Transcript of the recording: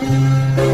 Música